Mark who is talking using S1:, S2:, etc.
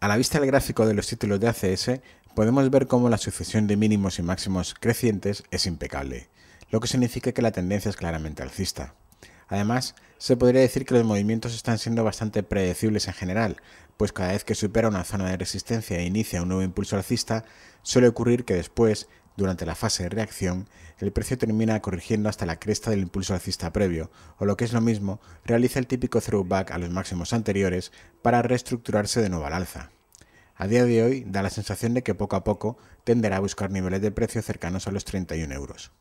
S1: A la vista del gráfico de los títulos de ACS, podemos ver cómo la sucesión de mínimos y máximos crecientes es impecable, lo que significa que la tendencia es claramente alcista. Además, se podría decir que los movimientos están siendo bastante predecibles en general, pues cada vez que supera una zona de resistencia e inicia un nuevo impulso alcista, suele ocurrir que después, durante la fase de reacción, el precio termina corrigiendo hasta la cresta del impulso alcista previo, o lo que es lo mismo, realiza el típico throwback a los máximos anteriores para reestructurarse de nuevo al alza. A día de hoy da la sensación de que poco a poco tenderá a buscar niveles de precio cercanos a los 31 euros.